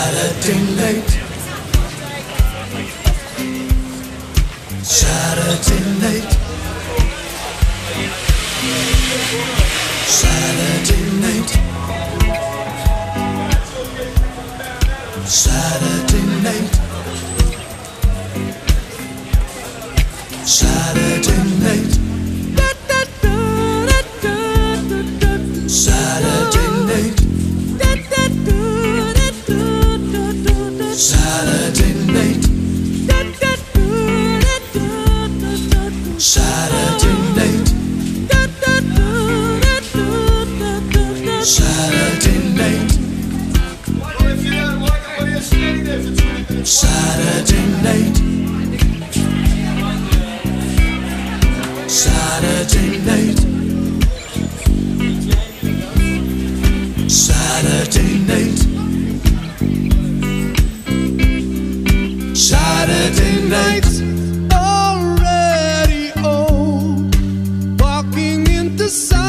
Saturday night. Saturday night. Saturday night. Saturday night. Saturday night. Saturday night. Saturday night. Saturday night. Saturday night. Saturday night. Saturday night. So. sun.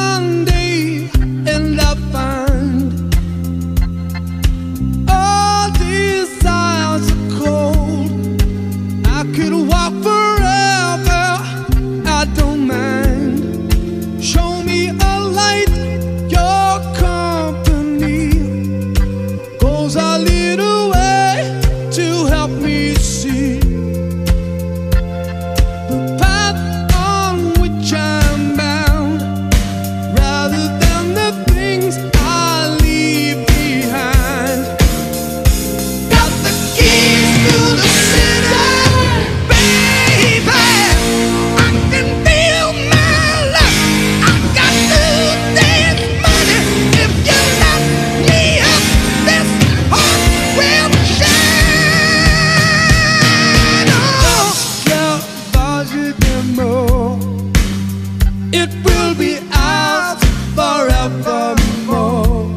It will be out forevermore.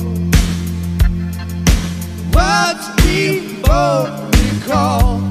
What we both recall.